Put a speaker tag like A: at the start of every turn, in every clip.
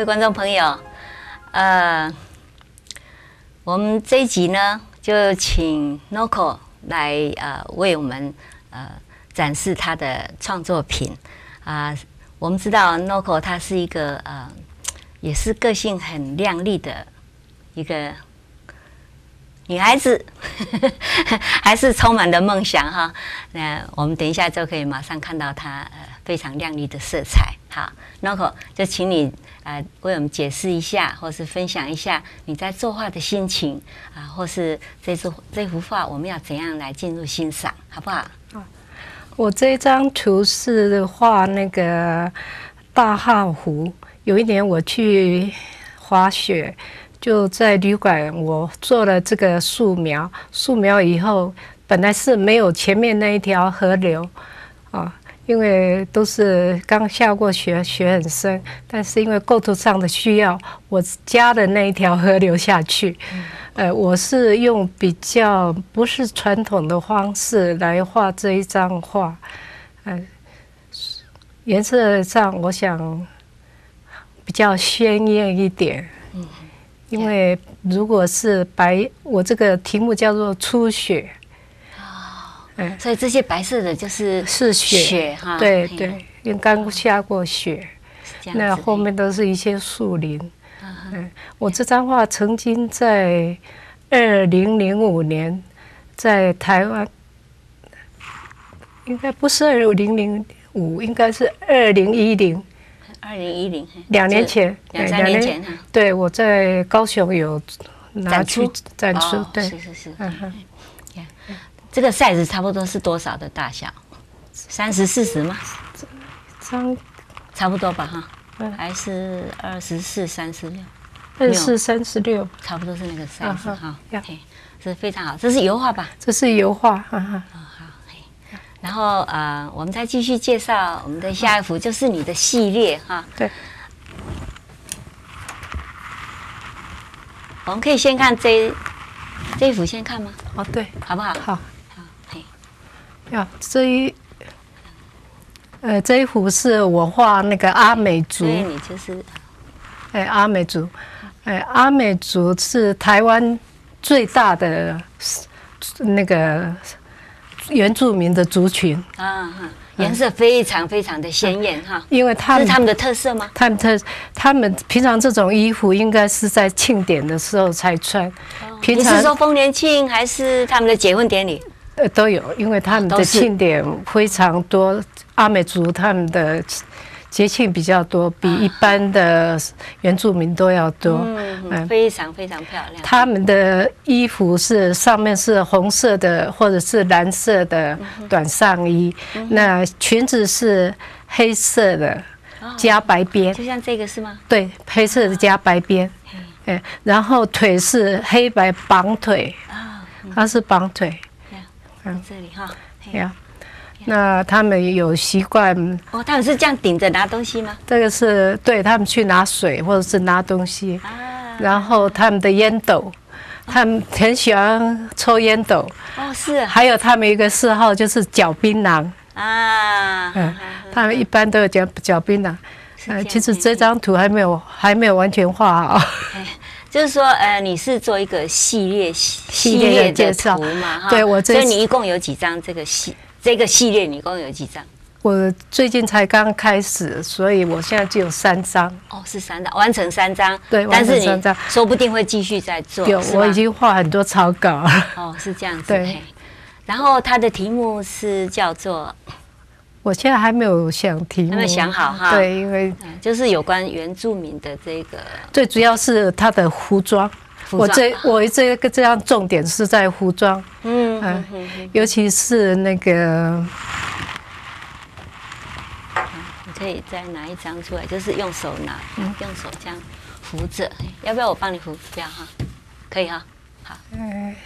A: 各位观众朋友，呃，我们这一集呢，就请 Noco 来呃为我们呃展示他的创作品啊、我们知道 Noco 她是一个呃，也是个性很亮丽的一个女孩子，还是充满了梦想哈。那我们等一下就可以马上看到她呃非常亮丽的色彩。好，Noco 就请你呃为我们解释一下，或是分享一下你在作画的心情啊，或是这幅这幅画我们要怎样来进入欣赏，好不好？
B: 我这张图是画那个大汉湖。有一年我去滑雪，就在旅馆，我做了这个素描。素描以后，本来是没有前面那一条河流啊，因为都是刚下过雪，雪很深。但是因为构图上的需要，我加的那一条河流下去。呃，我是用比较不是传统的方式来画这一张画，呃，颜色上我想比较鲜艳一点。
A: 嗯，
B: 因为如果是白，我这个题目叫做初雪，
A: 所以这些白色的就是
B: 是雪，
A: 雪哈，
B: 对对，因为刚下过雪，那后面都是一些树林。
A: 嗯
B: 我这张画曾经在二零零五年在台湾，应该不是二零零五，应该是二零一零，
A: 二零一零
B: 两年前，
A: 两三年前哈，
B: 对我在高雄有拿去展出，
A: 哦
B: 对。
A: 是，是是，
B: 嗯哼，
A: 这个 size 差不多是多少的大小？三十四十吗？
B: 张
A: 差不多吧哈，
B: 嗯
A: 还是二十四三十六，
B: 二十四三十六，
A: 差不多是那个 size
B: 嗯哼
A: 哈，
B: 呀
A: 嘿，是非常好，这是油画吧？
B: 这是油画，哈哈。
A: 哦好，嘿，然后呃，我们再继续介绍我们的下一幅，就是你的系列哈。
B: 对。
A: 我们可以先看这这一幅，先看吗？
B: 哦，对，
A: 好不好？
B: 好，呀，这一，呃，这一幅是我画那个阿美族
A: 所，以你就是
B: 哎，阿美族，哎，阿美族是台湾最大的那个原住民的族群，
A: 啊哈，颜色非常非常的鲜艳哈，
B: 因为他们
A: 是他们的特色吗？
B: 他们特他们平常这种衣服应该是在庆典的时候才穿，平
A: 你是说丰年庆还是他们的结婚典礼？
B: 呃都有，因为他们的庆典非常多，阿美族他们的节庆比较多，比一般的原住民都要多。
A: 嗯，
B: 嗯
A: 非常非常漂亮。
B: 他们的衣服是上面是红色的或者是蓝色的短上衣，那裙子是黑色的加白边，
A: 就像这个是吗？
B: 对，黑色的加白边，哎，然后腿是黑白绑腿，
A: 啊，
B: 它是绑腿
A: 在这里哈。对
B: 呀。那他们有习惯，
A: 哦，他们是这样顶着拿东西吗？
B: 这个是对他们去拿水或者是拿东西，
A: 啊，
B: 然后他们的烟斗，他们很喜欢抽烟斗，
A: 哦是啊。
B: 还有他们一个嗜好就是嚼槟榔，
A: 啊，
B: 嗯，他们一般都有嚼嚼槟榔。呃，其实
A: 嘿
B: 这张图还没有还没有完全画好，
A: 就是说，呃，你是做一个系列系
B: 系列的
A: 图嘛？哈
B: 对我这
A: 所以你一共有几张这个系这个系列？你一共有几张？
B: 我最近才刚开始，所以我现在只有三张。
A: 哦，是三张，完成三张。
B: 对完成三张
A: 说不定会继续再做。
B: 有，我已经画很多草稿了。
A: 哦，是这样子。
B: 对
A: 然后它的题目是叫做，
B: 我现在还没有想题目，
A: 还没有想好哈
B: 对，因为
A: 嗯就是有关原住民的这个
B: 最主要是他的服装。我。这我这个这样重点是在服装，
A: 嗯
B: 尤其是那个
A: 你可以再拿一张出来，就是用手拿，用手这样扶着。要不要我帮你扶？不要哈，可以哈。好嗯，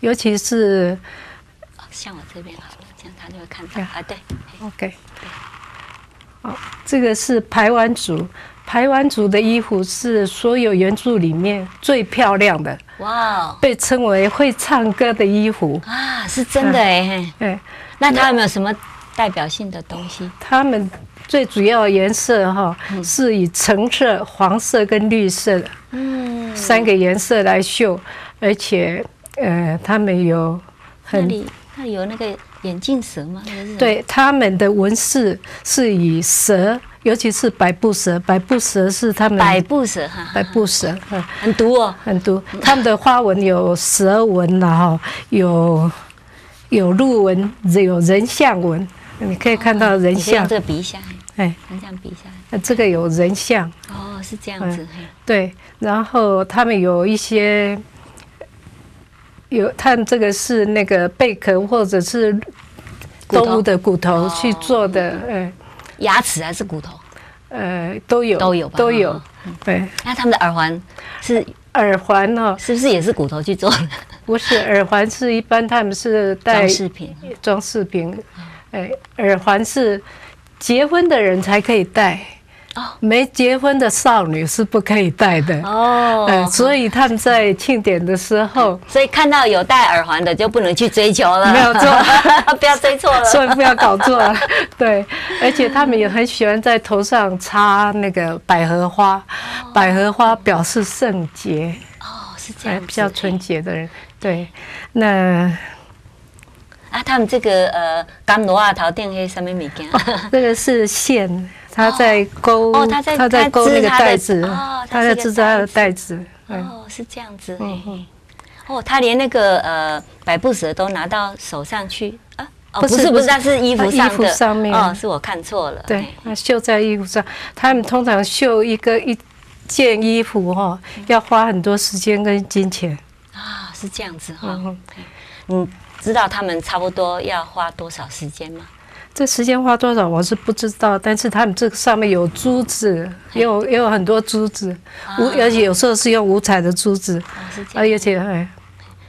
B: 尤其是
A: 哦像我这边好了，这样他就会看到
B: 对
A: 啊。对
B: ，OK，好，这个是排湾族，排湾族的衣服是所有原著里面最漂亮的，
A: 哇哦
B: 被称为会唱歌的衣服。
A: 啊，是真的哎。嘿
B: 哎，
A: 那它有没有什么代表性的东西？
B: 他们最主要的颜色哈，是以橙色、黄色跟绿色
A: 嗯，
B: 三个颜色来绣，而且呃，他们有很
A: 有那个眼镜蛇吗？
B: 对他们的纹饰是以蛇，尤其是百步蛇，百步蛇是他们
A: 百步蛇哈，
B: 百步蛇，嗯
A: 很毒哦。
B: 很毒，他们的花纹有蛇纹然后有有鹿纹，有人像纹，你可以看到人像，
A: 这个比一下，
B: 哎，
A: 你这样比一下。
B: 那这个有人像，
A: 哦，是这样子。嘿。
B: 对，然后他们有一些有，他们这个是那个贝壳或者是动物的骨头
A: 哦
B: 去做的，呃
A: 牙齿还是骨头？
B: 呃都有
A: 都有吧
B: 都有
A: 哦，
B: 对，
A: 那他们的耳环是
B: 耳环哦，
A: 是不是也是骨头去做的？
B: 不是耳环是一般他们是戴
A: 装饰品？
B: 装饰品，哎，耳环是结婚的人才可以戴，
A: 哦
B: 没结婚的少女是不可以戴的。
A: 哦
B: 呃，所以他们在庆典的时候，
A: 所以看到有戴耳环的就不能去追求了，
B: 没有错
A: 不要追错了。
B: 所以不要搞错了。对，而且他们也很喜欢在头上插那个百合花，百合花表示圣洁，
A: 哦，是这样
B: 比较纯洁的人。对，那
A: 啊。他们这个呃，甘罗啊，头顶黑什么物件？
B: 这个是线，他在勾，
A: 哦他在
B: 他在勾那个
A: 他织他的
B: 带子
A: 哦，
B: 他在织他的
A: 带
B: 带子。嗯，
A: 哦，是这样子。哦，他连那个呃百步蛇都拿到手上去啊？哦，
B: 不是不是
A: 那是衣服
B: 它衣服
A: 上的。
B: 上面
A: 哦，是我看错了。
B: 对，那绣在衣服上，他们通常绣一个一件衣服哈，要花很多时间跟金钱。
A: 啊，是这样子哈。
B: 嗯，
A: 你知道他们差不多要花多少时间吗？
B: 这时间花多少我是不知道，但是他们这个上面有珠子，也 有也有很多珠子，无而且有时候是用五彩的珠子。而且哎，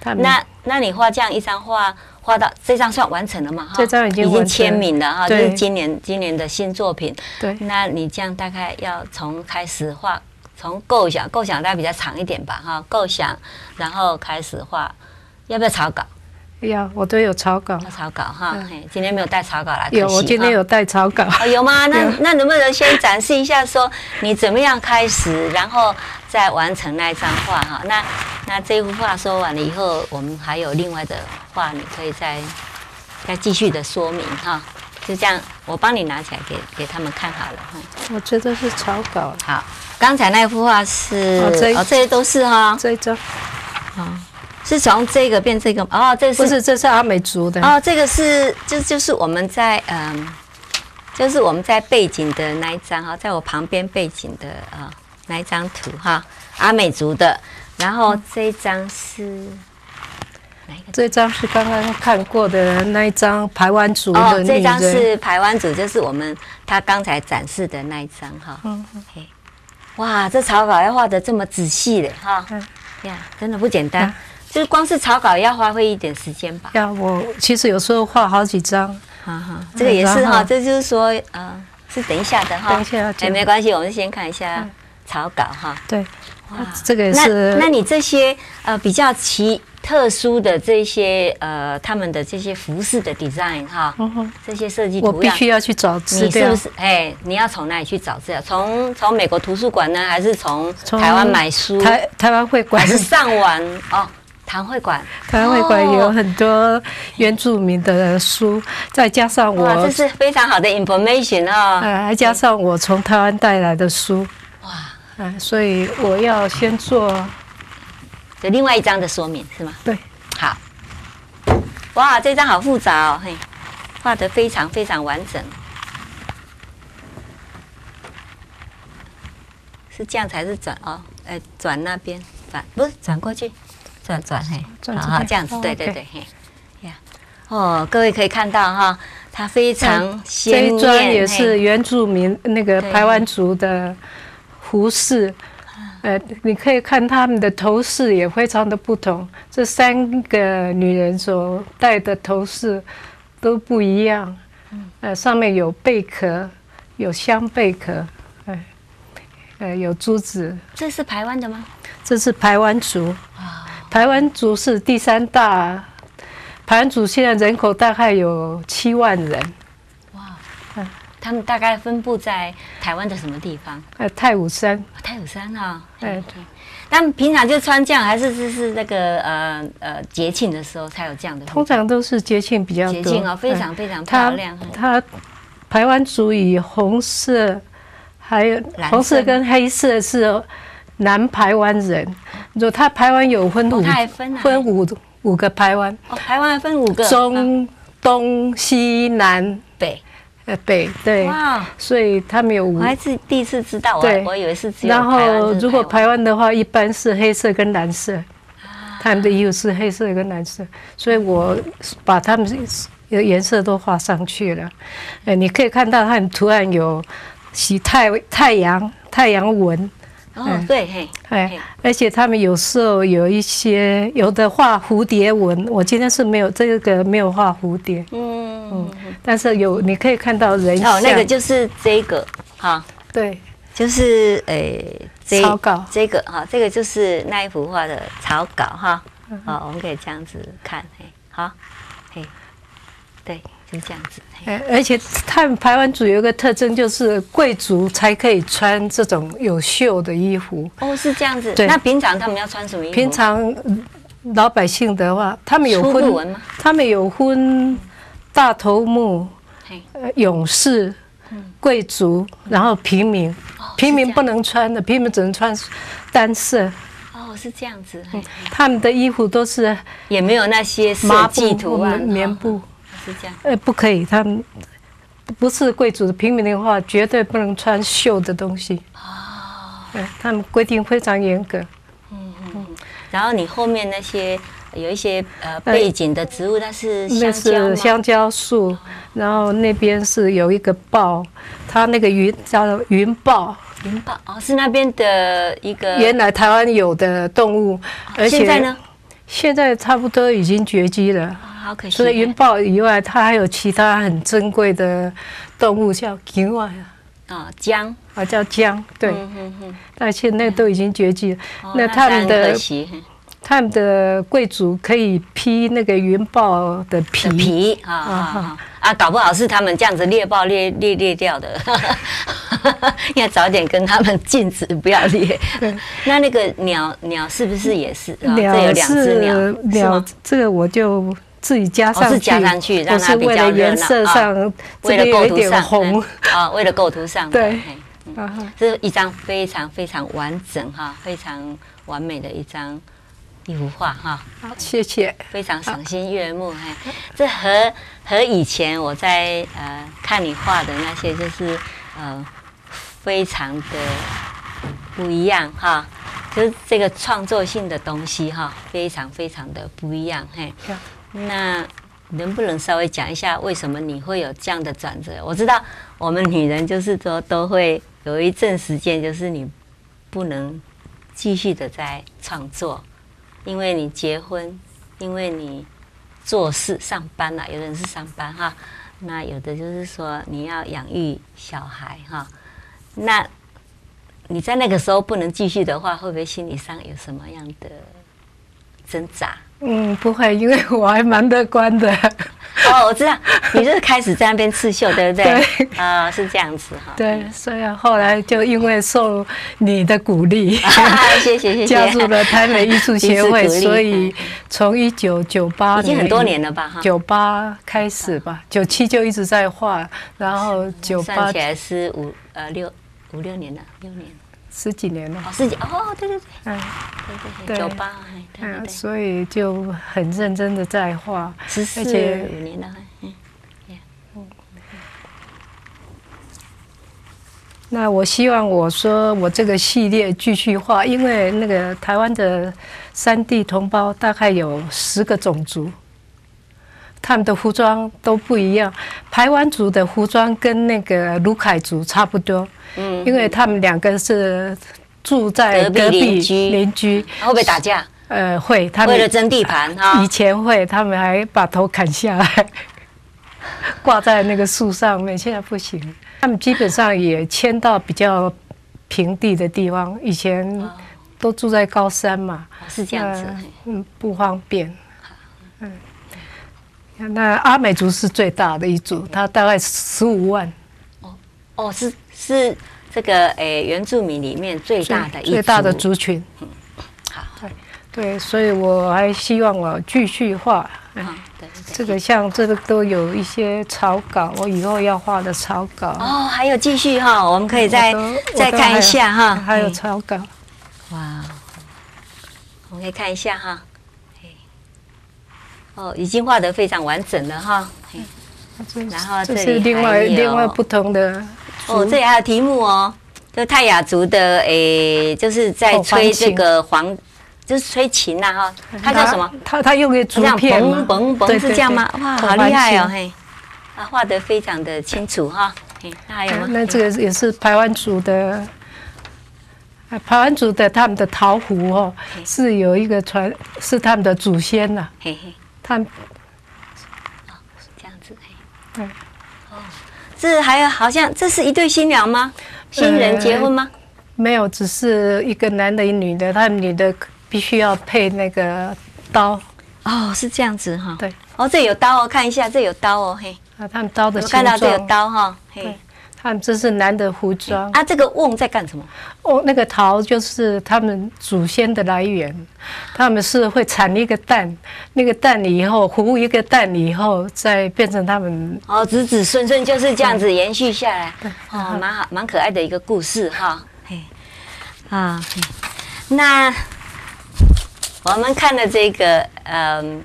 B: 他们
A: 那那你画这样一张画，画到这张算完成了吗？哈
B: 这张已经
A: 已经签名了哈，这是今年今年的新作品。
B: 对
A: 那你这样大概要从开始画，从构想，构想大概比较长一点吧哈，构想，然后开始画，要不要草稿？
B: 要我都有草稿，
A: 要草稿哈，今天没有带草稿来，
B: 有我今天有带草稿。
A: 哦，有吗？那 那能不能先展示一下，说你怎么样开始，然后再完成那一张画哈？那那这幅画说完了以后，我们还有另外的画，你可以再再继续的说明哈。就这样，我帮你拿起来给给他们看好了哈。
B: 我觉得是草稿，
A: 好，刚才那幅画是
B: 哦这
A: 哦，这些都是哈，
B: 这一张
A: 是从这个变这个哦，这是
B: 不是这是阿美族的，
A: 哦，这个是就就是我们在嗯，就是我们在背景的那一张哈，在我旁边背景的啊、那一张图哈，阿美族的，然后这一张是哪一个？
B: 这张是刚刚看过的那一张排湾族
A: 哦
B: 的，哦
A: 这张，是排湾族，就是我们他刚才展示的那一张哈。
B: 嗯
A: 嗯哇，这草稿要画的这么仔细的哈，
B: 嗯
A: 呀，真的不简单
B: 啊。
A: 就是光是草稿要花费一点时间吧。
B: 要，我其实有时候画好几张，
A: 哈哈，这个也是哈，这就是说，呃，是等一下的哈，
B: 等一下
A: 哎，
B: 讲
A: 没关系，我们先看一下
B: 嗯
A: 草稿哈。
B: 对，
A: 哇
B: 这个也
A: 那
B: 是
A: 那你这些呃比较奇特殊的这些呃他们的这些服饰的 design 哈，这些设计
B: 我
A: 图样，
B: 必须要去找资料
A: 你是不，是哎？你要从哪里去找资料？从从美国图书馆呢，还是从
B: 从
A: 台湾买书，
B: 台台湾会馆
A: 还，是上网哦？堂会馆，
B: 台湾会馆有
A: 哦
B: 很多原住民的书，再加上
A: 哇，
B: 我
A: 这，是非常好的 information 哦。
B: 呃，还加上我从台湾带来的书，
A: 哇，
B: 啊，所以我要先做，
A: 有另外一张的说明是吗？
B: 对，
A: 好，哇，这张好复杂哦，嘿，画的非常非常完整，是这样才是转哦，哎，转那边转不是转过去，转转嘿，
B: 转这边
A: 好好这样子，
B: 哦
A: 对对对，嘿，呀，哦，各位可以看到哈，它非常
B: 这
A: 鲜
B: 一张
A: 艳，
B: 也是原住民那个
A: 对
B: 排湾族的服饰。呃，你可以看他们的头饰也非常的不同，这三个女人所戴的头饰都不一样。呃，上面有贝壳，有香贝壳，呃，呃，有珠子。
A: 这是台湾的吗？
B: 这是排湾族，排湾族是第三大，台湾族现在人口大概有七万人。
A: 哇，嗯他们大概分布在台湾的什么地方？
B: 呃，太武山，
A: 太武山啊。
B: 哎，
A: 但平常就穿这样，还是是是那个呃呃节庆的时候才有这样的？
B: 通常都是节庆比较多。
A: 节庆哦，非常非常漂亮。
B: 它台湾族以红色，还有红色跟黑色是南台湾人。就他台湾有分五，分五五个台湾。
A: 哦，台湾分五个。
B: 中、东、西、南、
A: 北。
B: 呃，北对。哇。所以他们有五。
A: 我还是第一次知道，我我以为是只有
B: 然后如果台湾的话，一般是黑色跟蓝色。他们的衣服是黑色跟蓝色，所以我把他们的颜色都画上去了。呃，你可以看到它们图案有喜太太阳太阳纹。
A: 哦，对，嘿，
B: 哎，而且他们有时候有一些有的画蝴蝶纹，我今天是没有这个没有画蝴蝶，嗯嗯，但是有你可以看到人
A: 哦，那个就是这个，哈，
B: 对，
A: 就是诶，
B: 草稿，
A: 这个哈，这个就是那一幅画的草稿哈，好，我们可以这样子看，嘿，好，嘿，对。就这样子，
B: 而且他们台湾族有一个特征，就是贵族才可以穿这种有袖的衣服。
A: 哦，是这样子。对。那平常他们要穿什么衣服？
B: 平常老百姓的话，他们有婚，他们有婚大头目、勇士、贵族，然后平民。平民不能穿的，平民只能穿单色。
A: 哦，是这样子。
B: 他们的衣服都是
A: 也没有那些设计图案，
B: 棉布。
A: 是
B: 呃，不可以，他们不是贵族的平民的话，绝对不能穿绣的东西。哦，对，他们规定非常严格。嗯
A: 嗯。然后你后面那些有一些呃背景的植物，它是
B: 那是香蕉树，然后那边是有一个豹，它那个云叫云豹。
A: 云豹哦，是那边的一个
B: 原来台湾有的动物，
A: 而且现在呢，
B: 现在差不多已经绝迹了。除了云豹以外，它还有其他很珍贵的动物，叫金外
A: 啊，姜。
B: 啊，叫姜，对，但现那都已经绝迹了。那他们的他们的贵族可以披那个云豹的皮。
A: 皮啊啊，搞不好是他们这样子猎豹猎猎猎掉的，要早点跟他们禁止不要猎。那那个鸟鸟是不是也是？
B: 鸟有两只鸟，鸟这个我就。自己加上去，
A: 加上去，让它比较
B: 颜色上，为了构图上，
A: 啊，为了构图上，
B: 对，
A: 这是一张非常非常完整哈，非常完美的一张一幅画哈。
B: 好，谢谢，
A: 非常赏心悦目嘿。这和和以前我在呃看你画的那些，就是呃非常的不一样哈，就是这个创作性的东西哈，非常非常的不一样嘿。那能不能稍微讲一下，为什么你会有这样的转折？我知道我们女人就是说都会有一阵时间，就是你不能继续的在创作，因为你结婚，因为你做事上班了，有的人是上班哈，那有的就是说你要养育小孩哈，那你在那个时候不能继续的话，会不会心理上有什么样的挣扎？
B: 嗯，不会，因为我还蛮乐观的。
A: 哦，我知道，你就是开始在那边刺绣，对不对？对，啊，是这样子哈。
B: 对，所以后来就因为受你的鼓励，
A: 谢谢谢谢，
B: 加入了台美艺术协会，所以从一九九八
A: 已经很多年了吧？哈，
B: 九八开始吧，九七就一直在画，然后九八
A: 算起来是五呃六五六年了，六年。
B: 十几年了，
A: 哦，十几哦，对对对，嗯，对对对，九八，
B: 嗯，所以就很认真的在画，
A: 十四五年了，嗯，
B: 那我希望我说我这个系列继续画，因为那个台湾的三地同胞大概有十个种族，他们的服装都不一样，台湾族的服装跟那个卢凯族差不多。嗯，因为他们两个是住在隔壁邻居，邻居
A: 会不会打架？
B: 呃，会。他们
A: 为了争地盘哈，
B: 以前会，他们还把头砍下来，挂在那个树上面。现在不行，他们基本上也迁到比较平地的地方。以前都住在高山嘛，
A: 是这样子，
B: 嗯，不方便。嗯，那阿美族是最大的一组，它大概十五万。
A: 哦哦，是是这个诶原住民里面最大的一
B: 最大的
A: 族
B: 群。嗯。
A: 好，
B: 对，所以我还希望我继续画。哎
A: 好，对对
B: 这个像这个都有一些草稿，我以后要画的草稿。
A: 哦，还有继续哈，我们可以再再看一下哈，
B: 还有草稿。
A: 哇，我们可以看一下哈，嘿哦，已经画得非常完整了哈，然后
B: 这是另外另外不同的
A: 哦，
B: 族
A: 这里还有题目哦，就泰雅族的诶，就是在
B: 哦
A: 吹这个黄，就是吹琴呐、哈，它叫什么？？
B: 他他用的竹片嘛。
A: 嘣嘣嘣是这样吗？哇，好厉害哦，！嘿，啊，画得非常的清楚哈，嘿，那还有吗？
B: 那这个也是排湾族的，啊排湾族的他们的陶壶哦，是有一个传是他们的祖先呐、
A: 嘿嘿，
B: 他们
A: 这样子，嘿，
B: 对
A: 哦，这还有好像这是一对新娘吗？新人结婚吗？
B: 没有，只是一个男的，一女的，他们女的必须要配那个刀
A: 哦，是这样子哈。
B: 对。
A: 哦，这有刀哦，看一下，这有刀哦，嘿，
B: 啊，他们刀的
A: 有
B: 形
A: 看到这有，刀哈，嘿
B: 对。他们这是男的服装。
A: 啊，这个瓮在干什么？
B: 哦，那个桃就是他们祖先的来源，他们是会产一个蛋，那个蛋以后孵一个蛋以后，再变成他们
A: 哦，子子孙孙就是这样子延续下来，哦，蛮好，蛮可爱的一个故事哈。嘿，啊，嘿那我们看的这个嗯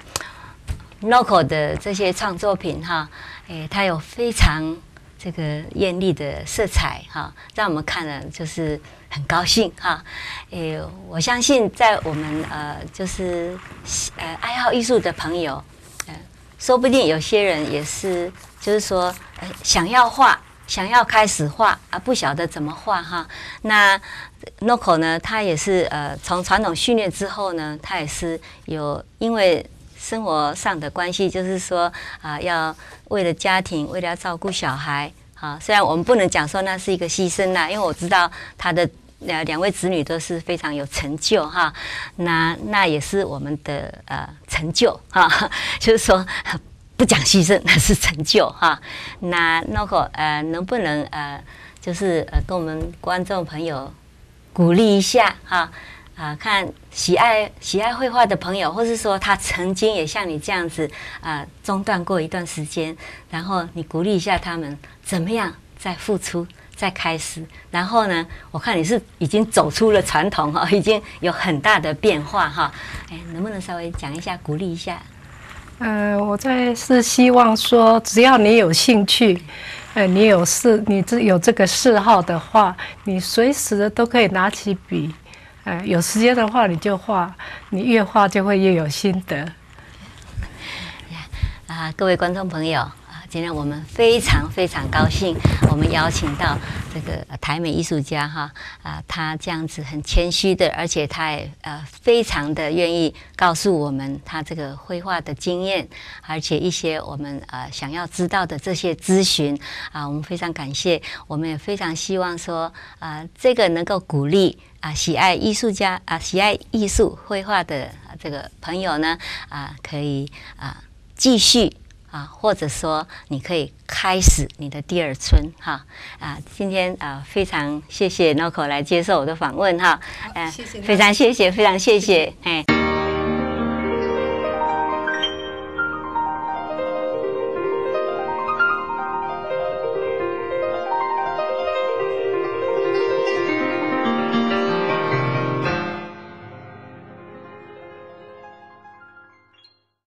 A: Noco 的这些创作品哈，哎，它有非常这个艳丽的色彩哈，让我们看了就是很高兴哈。诶，我相信在我们呃就是呃爱好艺术的朋友，呃，说不定有些人也是就是说呃想要画。想要开始画啊，不晓得怎么画哈。那 Noco 呢，他也是呃，从传统训练之后呢，他也是有因为生活上的关系，就是说啊、要为了家庭，为了要照顾小孩啊。虽然我们不能讲说那是一个牺牲啦，因为我知道他的呃两位子女都是非常有成就哈。那那也是我们的呃成就哈，就是说。不讲牺牲，那是成就哈。那 Noco 呃，能不能呃，就是呃，跟我们观众朋友鼓励一下哈啊、看喜爱喜爱绘画的朋友，或是说他曾经也像你这样子啊、中断过一段时间，然后你鼓励一下他们怎么样再付出。再开始，然后呢？我看你是已经走出了传统哈，已经有很大的变化哈。哎，能不能稍微讲一下，鼓励一下？
B: 呃，我在是希望说，只要你有兴趣，呃，你有嗜，你这有这个嗜好的话，你随时都可以拿起笔，呃，有时间的话你就画，你越画就会越有心得。
A: 啊，各位观众朋友，今天我们非常非常高兴，我们邀请到这个台美艺术家哈啊，他这样子很谦虚的，而且他也呃非常的愿意告诉我们他这个绘画的经验，而且一些我们呃想要知道的这些咨询啊，我们非常感谢，我们也非常希望说啊，这个能够鼓励。啊，喜爱艺术家啊，喜爱艺术绘画的、这个朋友呢，啊，可以啊继续啊，或者说你可以开始你的第二春哈啊。今天啊，非常谢谢 Noco 来接受我的访问哈，呃
B: 谢谢
A: 非常谢谢，非常谢谢，哎。